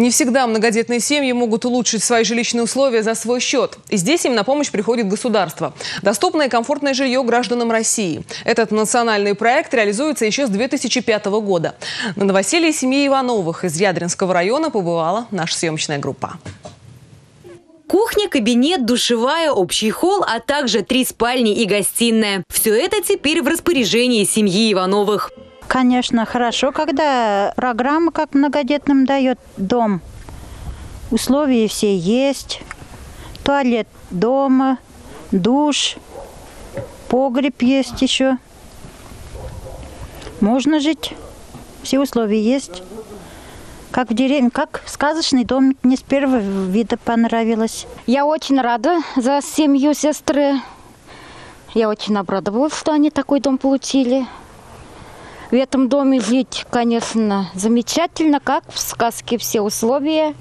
Не всегда многодетные семьи могут улучшить свои жилищные условия за свой счет. И здесь им на помощь приходит государство. Доступное и комфортное жилье гражданам России. Этот национальный проект реализуется еще с 2005 года. На новоселье семьи Ивановых из Ядринского района побывала наша съемочная группа. Кухня, кабинет, душевая, общий холл, а также три спальни и гостиная. Все это теперь в распоряжении семьи Ивановых. Конечно, хорошо, когда программа как многодетным дает дом. Условия все есть. Туалет дома, душ, погреб есть еще. Можно жить. Все условия есть. Как в деревне, как сказочный дом. Мне с первого вида понравилось. Я очень рада за семью сестры. Я очень обрадовалась, что они такой дом получили. В этом доме жить, конечно, замечательно, как в сказке все условия.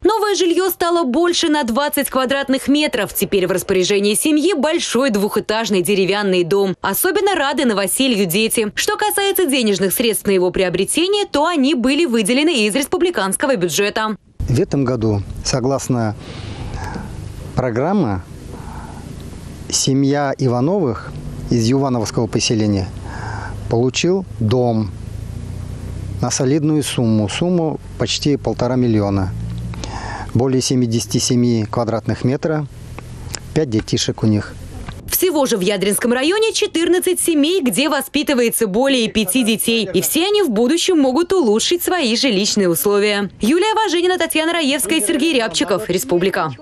Новое жилье стало больше на 20 квадратных метров. Теперь в распоряжении семьи большой двухэтажный деревянный дом. Особенно рады новоселью дети. Что касается денежных средств на его приобретение, то они были выделены из республиканского бюджета. В этом году, согласно программы, семья Ивановых из Ювановского поселения – получил дом на солидную сумму, сумму почти полтора миллиона. Более 77 квадратных метров, 5 детишек у них. Всего же в Ядринском районе 14 семей, где воспитывается более пяти детей. И все они в будущем могут улучшить свои жилищные условия. Юлия Важенина, Татьяна Раевская, Сергей Рябчиков. Республика.